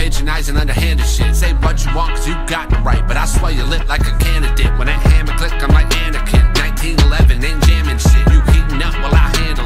patronizing, underhanded shit. Say what you want, cause you got it right. But I swear you lit like a candidate. When that hammer click, I'm like Anakin. 1911, ain't jamming shit. You heating up while I handle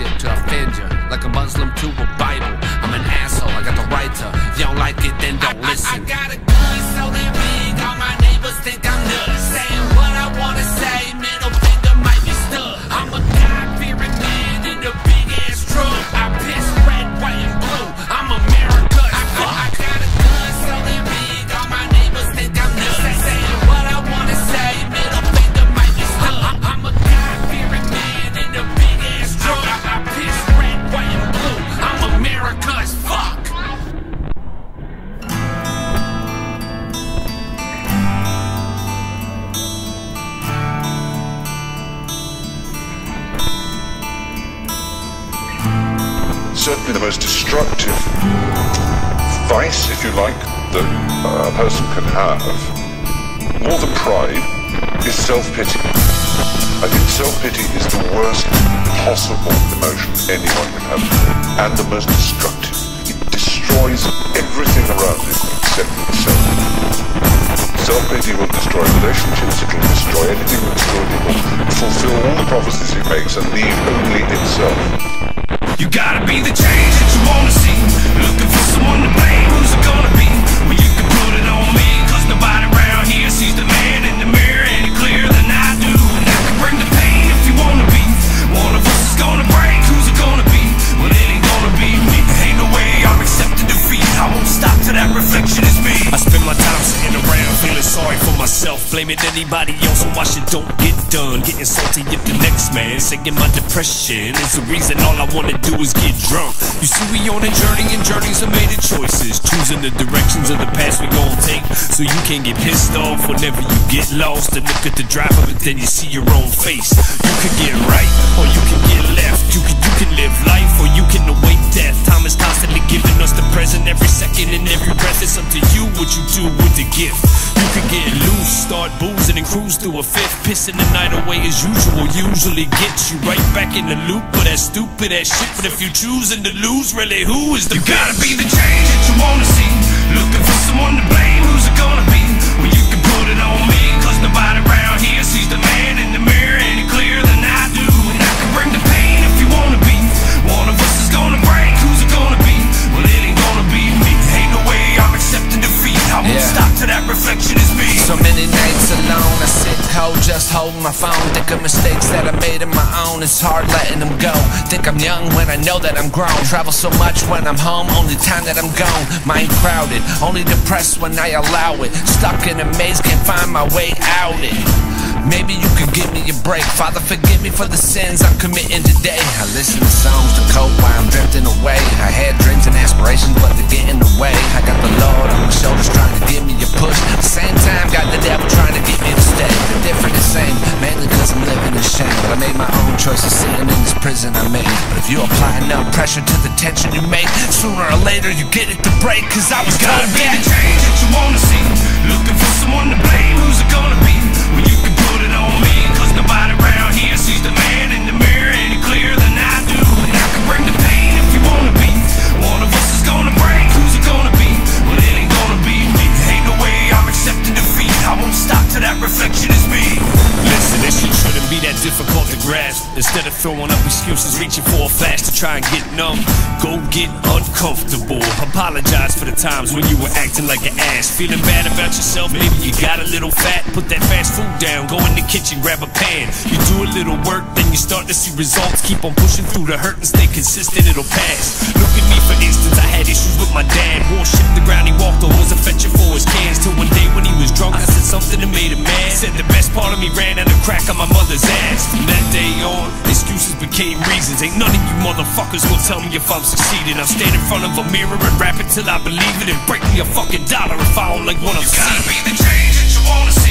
shit to offend you, like a Muslim too. Destructive vice, if you like, that a person can have, more than pride, is self-pity. I think self-pity is the worst possible emotion anyone can have, and the most destructive. It destroys everything around it except itself. Self-pity will destroy relationships, it will destroy anything that's good, it will fulfill all the prophecies it makes and leave only itself. You gotta be the change that you wanna see Looking for someone to blame, who's it gonna be? Well, you can put it on me Cause nobody Blaming anybody else. On why shit don't get done. Getting salty at the next man Saying my depression is the reason all I wanna do is get drunk. You see we on a journey and journeys are made of choices. Choosing the directions of the past we gon' take. So you can get pissed off whenever you get lost And look at the driver but then you see your own face. You can get right or you can get left. You can, you can live life or you can await death. Time is constantly giving us the present every second and every breath. It's up to you what you do with the gift. You can get loose, start boozing and cruise through a fifth. Pissing the night away as usual usually gets you right back in the loop of that stupid ass shit. But if you choosing to lose, really who is the You gotta be the change that you wanna see. Looking for someone to blame, reflection is me So many nights alone, I sit cold, just hold my phone. Think of mistakes that I made on my own. It's hard letting them go. Think I'm young when I know that I'm grown. Travel so much when I'm home, only time that I'm gone. Mind crowded, only depressed when I allow it. Stuck in a maze, can't find my way out it. Maybe you could give me a break. Father, forgive me for the sins I'm committing today. I listen to songs to cope while I'm drifting away. I had dreams and aspirations, but they're getting away. I got the Lord prison I made. But if you apply enough pressure to the tension you make, sooner or later you get it to break. Cause I was gonna be the change that you wanna see Looking for someone to blame, who's it gonna be? Throwing up excuses, reaching for a flash to try and get numb. Go get uncomfortable. Apologize for the times when you were acting like an ass. Feeling bad about yourself, maybe you got a little fat. Put that fast food down, go in the kitchen, grab a pan. You do a little work, then you start to see results. Keep on pushing through the hurt and stay consistent, it'll pass. Look at me for instance, became reasons Ain't none of you motherfuckers gonna tell me if I'm succeeding. I'll stand in front of a mirror and rap it till I believe it And break me a fucking dollar if I don't like what I'm seeing You gotta be the change that you wanna see